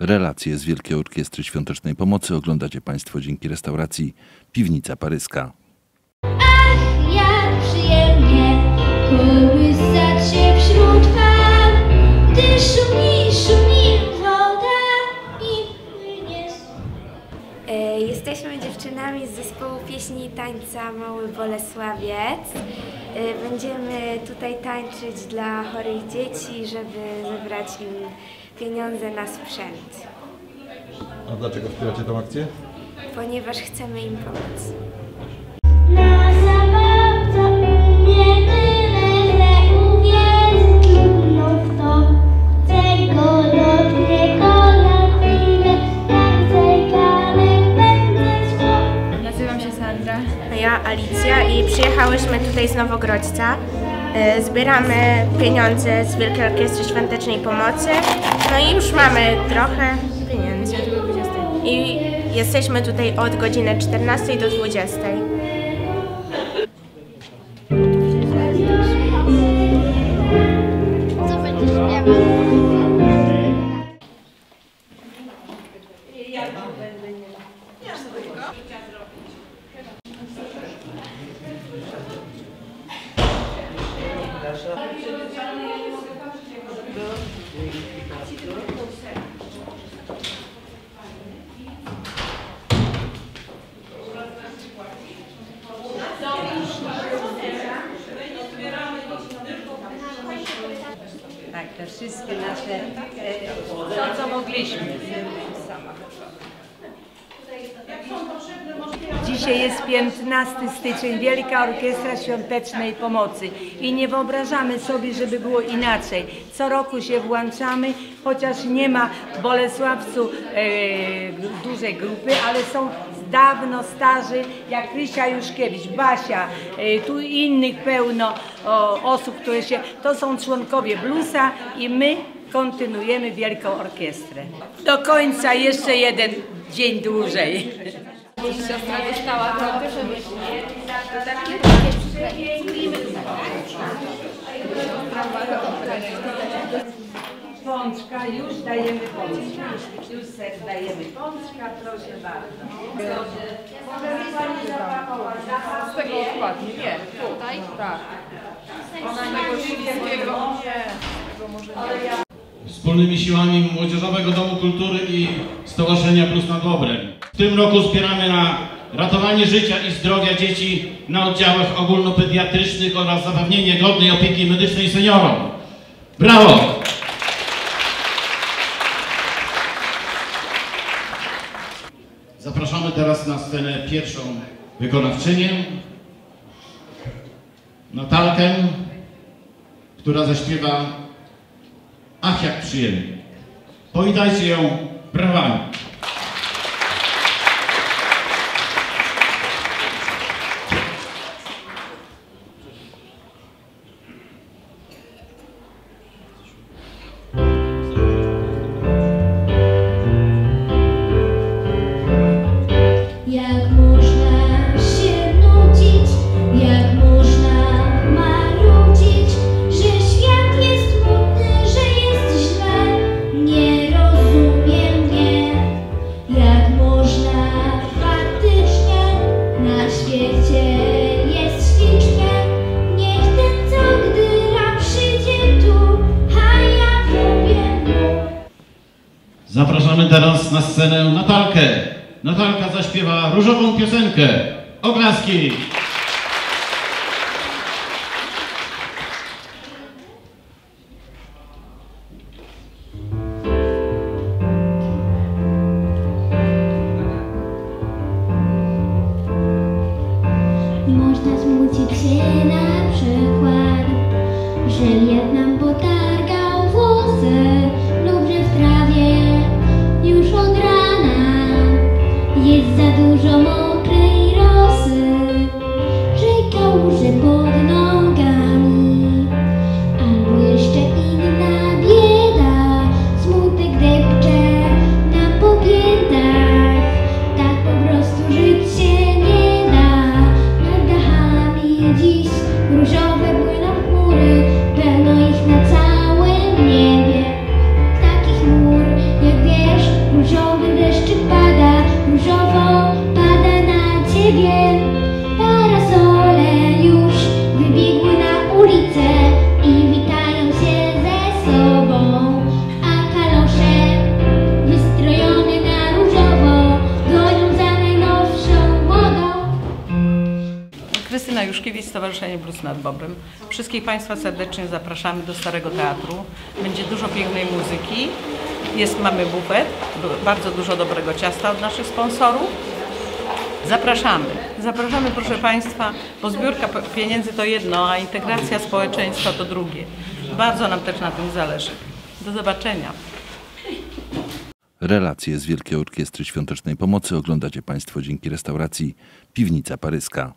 Relacje z Wielkiej Orkiestry Świątecznej Pomocy oglądacie Państwo dzięki restauracji Piwnica Paryska. Ach, jak przyjemnie kołysać się wśród fal, gdy szumi, szumi woda i płynie E, Jesteśmy dziewczynami z zespołu pieśni i tańca Mały Bolesławiec. E, Będziemy tutaj tańczyć dla chorych dzieci, żeby zebrać im pieniądze na sprzęt, A dlaczego wspieracie tę akcję? ponieważ chcemy im pomóc. Nazywam się Sandra. Ja Alicja i przyjechałyśmy tutaj z Nowogrodźca. E, Zbieramy pieniądze z Wielkiej Orkiestry Świątecznej Pomocy. No i już mamy trochę pieniędzy. I jesteśmy tutaj od godziny 14 do 20. Co Tak, te wszystkie nasze, e, to co mogliśmy. Dzisiaj jest 15 styczeń, Wielka Orkiestra Świątecznej Pomocy i nie wyobrażamy sobie, żeby było inaczej. Co roku się włączamy, chociaż nie ma w Bolesławcu e, dużej grupy, ale są dawno starzy, jak Krysia Juszkiewicz, Basia, e, tu innych pełno o, osób, które się, to są członkowie bluesa i my kontynuujemy Wielką Orkiestrę. Do końca jeszcze jeden dzień dłużej. Siostra dostała to, żeby Pączka, już dajemy pączka. Już ser dajemy pączka, proszę bardzo. Możemy pani zapakować. z tego odpadnie. Nie, tutaj? Tak. Ona tego świńskiego. Nie, tego może nie. Wspólnymi siłami Młodzieżowego Domu Kultury i Stowarzyszenia Plus nad Obrem. W tym roku zbieramy na ratowanie życia i zdrowia dzieci na oddziałach ogólnopediatrycznych oraz zapewnienie godnej opieki medycznej seniorom. Brawo! Zapraszamy teraz na scenę pierwszą wykonawczynię, Natalkę, która zaśpiewa Jak przyjemnie. Powitajcie ją brawami. Zapraszamy teraz na scenę Natalkę. Natalka zaśpiewa różową piosenkę. Oklaski! Można smucić się na przykład, że nam potargał za dużo mokrej rosy, biegiem parasole już wybiegły na ulicę i witają się ze sobą, a kalosze wystrojone na różowo gonią za najnowszą modą. Krystyna Juszkiewicz, Stowarzyszenie Blues nad Bobrem. Wszystkich Państwa serdecznie zapraszamy do Starego Teatru. Będzie dużo pięknej muzyki. Jest, mamy bufet, bardzo dużo dobrego ciasta od naszych sponsorów Zapraszamy. Zapraszamy proszę Państwa, bo zbiórka pieniędzy to jedno, a integracja społeczeństwa to drugie. Bardzo nam też na tym zależy. Do zobaczenia. Relacje z Wielkiej Orkiestry Świątecznej Pomocy oglądacie Państwo dzięki restauracji Piwnica Paryska.